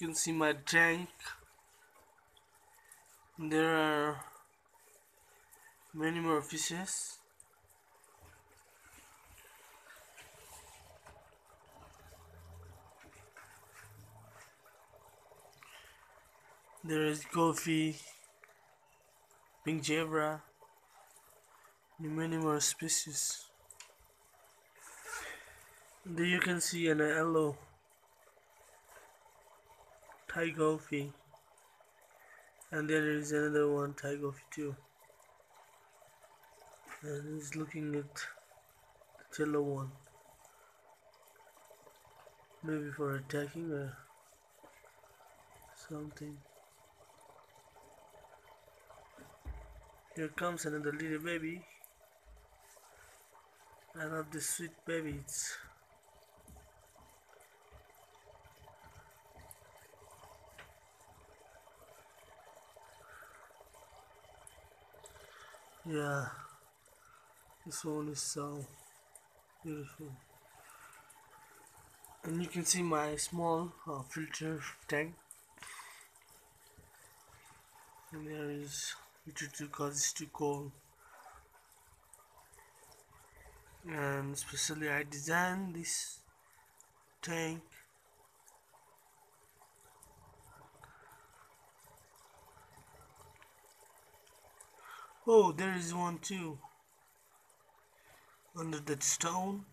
you can see my tank there are many more fishes. There is goofy pink zebra and many more species. There you can see an yellow Thai and then there is another one Thai Goldfin too and he's looking at the yellow one. Maybe for attacking or something. Here comes another little baby. I love this sweet babies yeah. This one is so beautiful. And you can see my small uh, filter tank. And there is filter too because it's too cold. And especially I designed this tank Oh, there is one too. Under that stone.